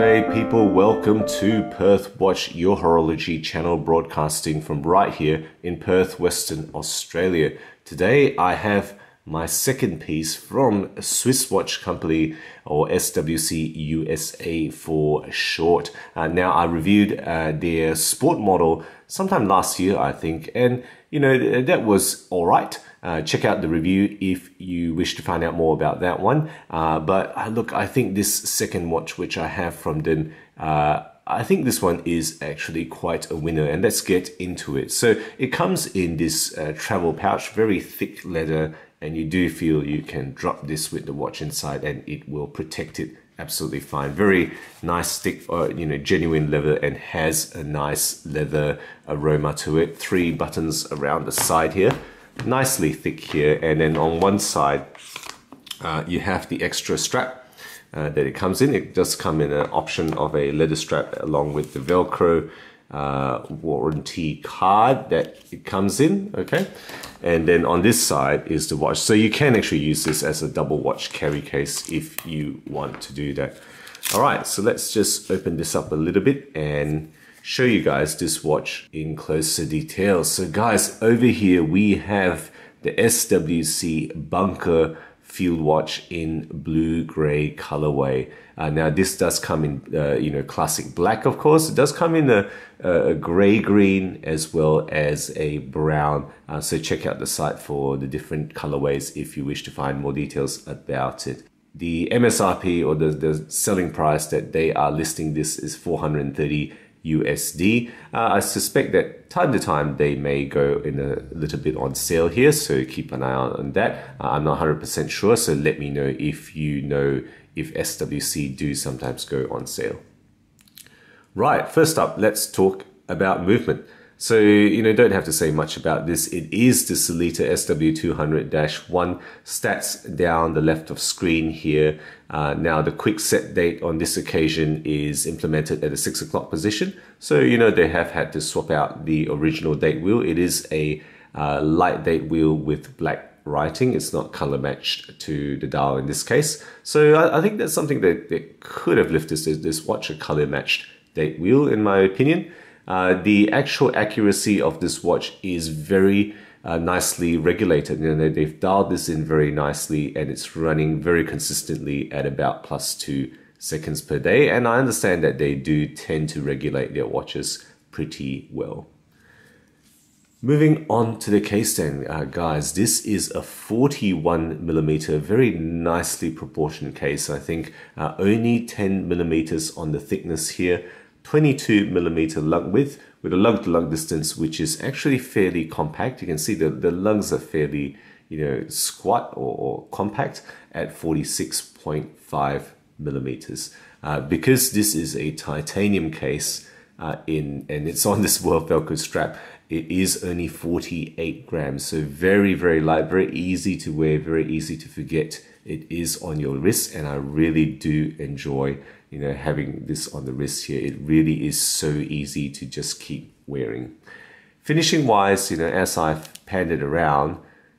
G'day people, welcome to Perth Watch, your horology channel broadcasting from right here in Perth, Western Australia. Today I have my second piece from Swiss Watch Company or SWC USA for short. Uh, now I reviewed uh, their sport model sometime last year I think and you know that was alright. Uh, check out the review if you wish to find out more about that one. Uh, but uh, look, I think this second watch, which I have from Den, uh, I think this one is actually quite a winner and let's get into it. So it comes in this uh, travel pouch, very thick leather and you do feel you can drop this with the watch inside and it will protect it absolutely fine. Very nice thick, uh, you know, genuine leather and has a nice leather aroma to it. Three buttons around the side here nicely thick here and then on one side uh, you have the extra strap uh, that it comes in. It does come in an option of a leather strap along with the Velcro uh, warranty card that it comes in, okay? And then on this side is the watch. So you can actually use this as a double watch carry case if you want to do that. All right, so let's just open this up a little bit and show you guys this watch in closer detail. So guys, over here we have the SWC Bunker field watch in blue gray colorway. Uh, now this does come in, uh, you know, classic black, of course. It does come in a, a gray green as well as a brown. Uh, so check out the site for the different colorways if you wish to find more details about it. The MSRP or the, the selling price that they are listing this is 430 USD. Uh, I suspect that time to time they may go in a little bit on sale here, so keep an eye out on that. Uh, I'm not 100% sure, so let me know if you know if SWC do sometimes go on sale. Right, first up, let's talk about movement. So, you know, don't have to say much about this. It is the Sellita SW200-1 stats down the left of screen here. Uh, now, the quick set date on this occasion is implemented at a 6 o'clock position. So, you know, they have had to swap out the original date wheel. It is a uh, light date wheel with black writing. It's not color matched to the dial in this case. So I, I think that's something that, that could have lifted this, this watch a color matched date wheel, in my opinion. Uh, the actual accuracy of this watch is very uh, nicely regulated. You know, they've dialed this in very nicely and it's running very consistently at about plus two seconds per day. And I understand that they do tend to regulate their watches pretty well. Moving on to the case then, uh, guys, this is a 41 millimeter, very nicely proportioned case. I think uh, only 10 millimeters on the thickness here, 22 millimeter lug width with a lug to lug distance which is actually fairly compact. You can see the, the lugs are fairly you know squat or, or compact at 46.5 millimeters. Uh, because this is a titanium case uh, in and it's on this World Velcro strap, it is only 48 grams. So very, very light, very easy to wear, very easy to forget. It is on your wrist and I really do enjoy you know, having this on the wrist here, it really is so easy to just keep wearing. Finishing wise, you know, as I've panned it around,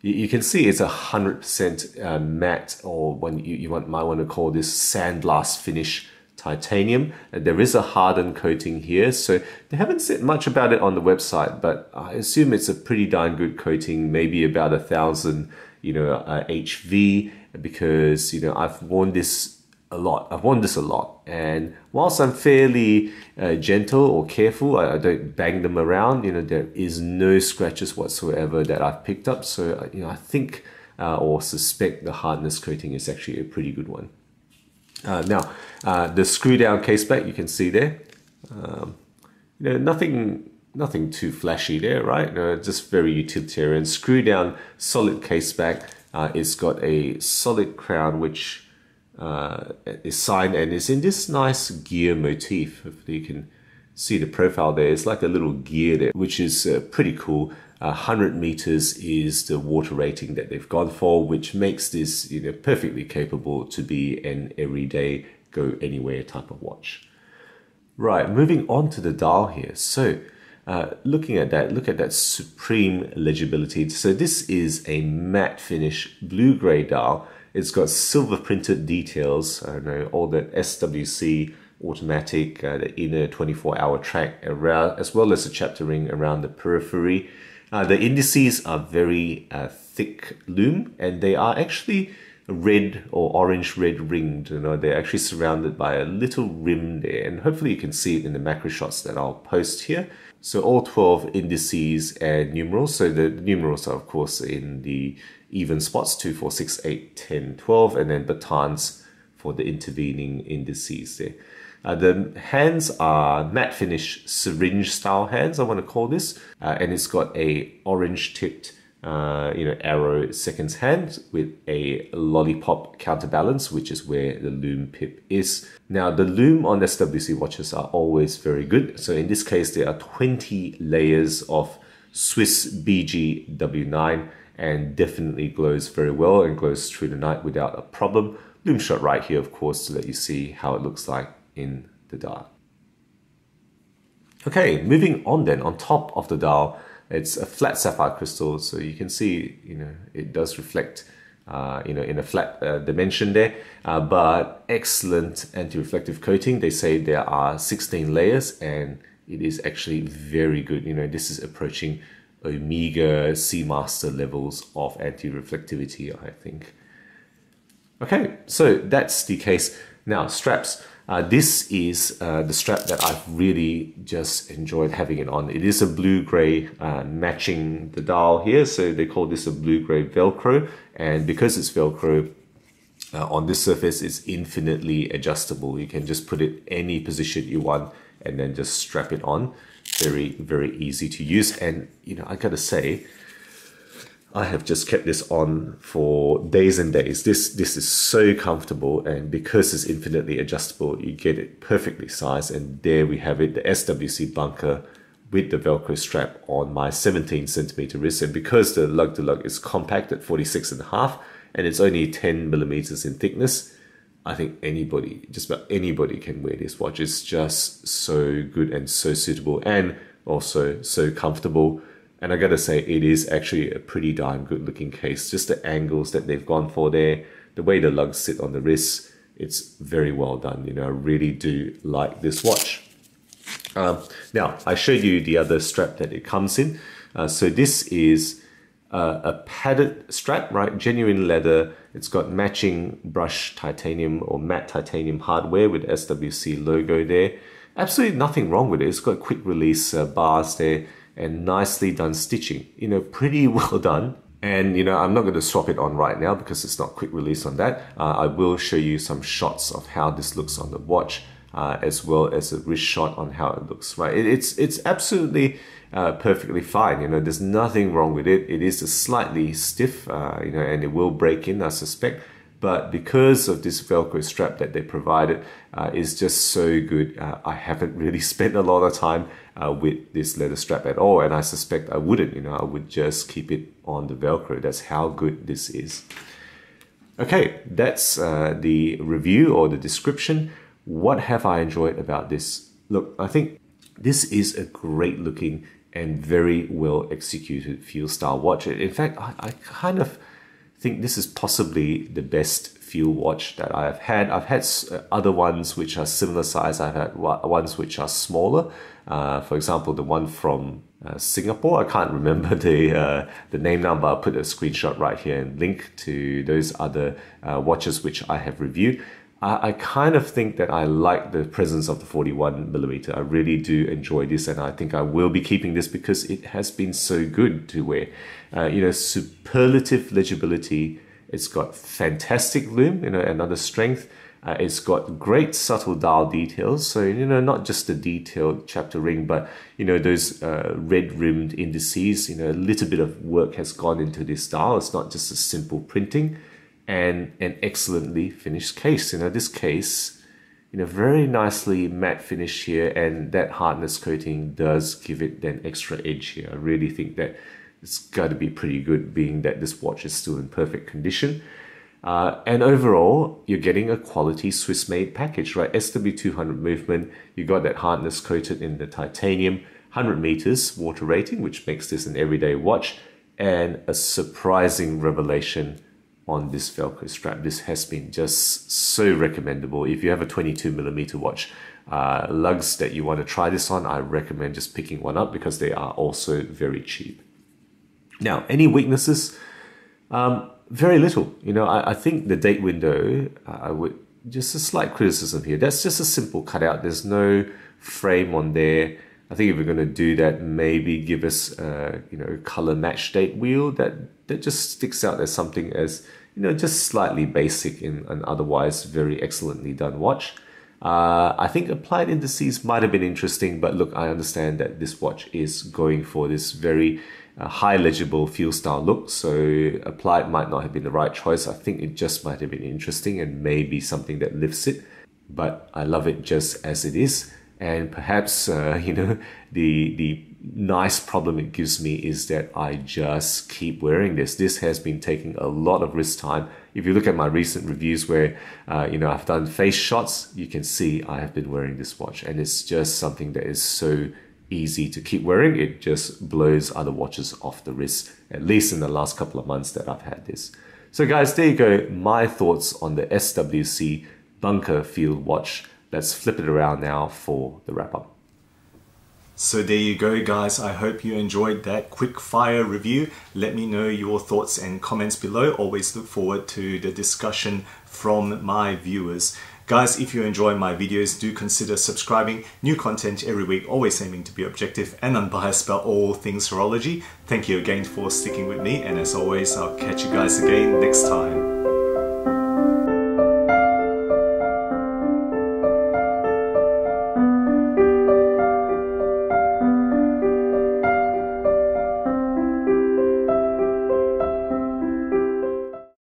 you, you can see it's a hundred percent uh, matte, or when you, you want, might want to call this sandblast finish titanium. Uh, there is a hardened coating here, so they haven't said much about it on the website, but I assume it's a pretty darn good coating, maybe about a thousand, you know, uh, HV, because you know I've worn this a lot. I've worn this a lot, and whilst I'm fairly uh, gentle or careful, I, I, don't bang them around. You know, there is no scratches whatsoever that I've picked up. So uh, you know, I think uh, or suspect the hardness coating is actually a pretty good one. Uh, now, uh, the screw down case back you can see there. Um, you know, nothing nothing too flashy there, right? No, just very utilitarian. Screw down solid case back. Uh, it's got a solid crown which uh, is signed and it's in this nice gear motif. If you can see the profile there, it's like a little gear there, which is uh, pretty cool. Uh, 100 meters is the water rating that they've gone for, which makes this you know perfectly capable to be an everyday go anywhere type of watch. Right, moving on to the dial here. So, uh, looking at that, look at that supreme legibility. So this is a matte finish blue gray dial it's got silver printed details. I know all the SWC automatic, uh, the inner 24 hour track around, as well as a chapter ring around the periphery. Uh, the indices are very uh, thick loom and they are actually red or orange red ringed. You know, they're actually surrounded by a little rim there, and hopefully you can see it in the macro shots that I'll post here. So all 12 indices and numerals. So the numerals are of course in the even spots 2, 4, 6, 8, 10, 12, and then batons for the intervening indices there. Uh, the hands are matte finish syringe style hands, I want to call this, uh, and it's got a orange tipped uh, you know, arrow seconds hand with a lollipop counterbalance, which is where the loom pip is. Now, the loom on SWC watches are always very good. So in this case, there are 20 layers of Swiss BG W9 and definitely glows very well and glows through the night without a problem. Loom shot right here, of course, to let you see how it looks like in the dark. Okay, moving on then, on top of the dial, it's a flat sapphire crystal, so you can see, you know, it does reflect, uh, you know, in a flat uh, dimension there, uh, but excellent anti-reflective coating. They say there are 16 layers and it is actually very good. You know, this is approaching Omega Seamaster levels of anti-reflectivity, I think. Okay, so that's the case. Now, straps. Uh, this is uh, the strap that I've really just enjoyed having it on. It is a blue-gray uh, matching the dial here, so they call this a blue-gray Velcro. And because it's Velcro, uh, on this surface, it's infinitely adjustable. You can just put it any position you want and then just strap it on. Very, very easy to use. And, you know, I gotta say, I have just kept this on for days and days. This this is so comfortable, and because it's infinitely adjustable, you get it perfectly sized. And there we have it, the SWC bunker with the Velcro strap on my 17 centimeter wrist. And because the lug to lug is compact at 46 and a half, and it's only 10 millimeters in thickness, I think anybody, just about anybody, can wear this watch. It's just so good and so suitable, and also so comfortable and I gotta say, it is actually a pretty darn good looking case. Just the angles that they've gone for there, the way the lugs sit on the wrist, it's very well done. You know, I really do like this watch. Um, now, I showed you the other strap that it comes in. Uh, so this is uh, a padded strap, right? Genuine leather. It's got matching brush titanium or matte titanium hardware with SWC logo there. Absolutely nothing wrong with it. It's got quick release uh, bars there and nicely done stitching. You know, pretty well done. And you know, I'm not going to swap it on right now because it's not quick release on that. Uh, I will show you some shots of how this looks on the watch, uh, as well as a wrist shot on how it looks. Right, it, it's it's absolutely uh, perfectly fine. You know, there's nothing wrong with it. It is a slightly stiff, uh, you know, and it will break in, I suspect but because of this Velcro strap that they provided uh, is just so good. Uh, I haven't really spent a lot of time uh, with this leather strap at all, and I suspect I wouldn't. You know, I would just keep it on the Velcro. That's how good this is. Okay, that's uh, the review or the description. What have I enjoyed about this? Look, I think this is a great looking and very well executed field style watch. In fact, I, I kind of think this is possibly the best field watch that I have had. I've had uh, other ones which are similar size. I've had ones which are smaller. Uh, for example, the one from uh, Singapore. I can't remember the uh, the name but I'll put a screenshot right here and link to those other uh, watches which I have reviewed. I, I kind of think that I like the presence of the 41 millimeter. I really do enjoy this, and I think I will be keeping this because it has been so good to wear. Uh, you know, superlative legibility. It's got fantastic lume, you know, another strength. Uh, it's got great subtle dial details. So, you know, not just the detailed chapter ring, but, you know, those uh, red rimmed indices, you know, a little bit of work has gone into this dial. It's not just a simple printing and an excellently finished case. You know, this case, you know, very nicely matte finish here and that hardness coating does give it an extra edge here. I really think that it's got to be pretty good being that this watch is still in perfect condition. Uh, and overall, you're getting a quality Swiss made package, right? SW200 movement, you got that hardness coated in the titanium, 100 meters water rating, which makes this an everyday watch, and a surprising revelation on this Velcro strap. This has been just so recommendable. If you have a 22 millimeter watch, uh, lugs that you want to try this on, I recommend just picking one up because they are also very cheap. Now, any weaknesses? Um, very little. You know, I, I think the date window, uh, I would just a slight criticism here. That's just a simple cutout. There's no frame on there. I think if we're going to do that, maybe give us a you know color match date wheel that that just sticks out as something as you know just slightly basic in an otherwise very excellently done watch. Uh, I think applied indices might have been interesting, but look, I understand that this watch is going for this very uh, high legible field style look, so applied might not have been the right choice. I think it just might have been interesting and maybe something that lifts it, but I love it just as it is. And perhaps, uh, you know, the, the nice problem it gives me is that I just keep wearing this. This has been taking a lot of wrist time. If you look at my recent reviews where, uh, you know, I've done face shots, you can see I have been wearing this watch and it's just something that is so easy to keep wearing. It just blows other watches off the wrist, at least in the last couple of months that I've had this. So guys, there you go. My thoughts on the SWC Bunker Field watch. Let's flip it around now for the wrap up. So there you go guys, I hope you enjoyed that quick fire review. Let me know your thoughts and comments below. Always look forward to the discussion from my viewers. Guys, if you enjoy my videos, do consider subscribing. New content every week, always aiming to be objective and unbiased about all things horology. Thank you again for sticking with me and as always, I'll catch you guys again next time.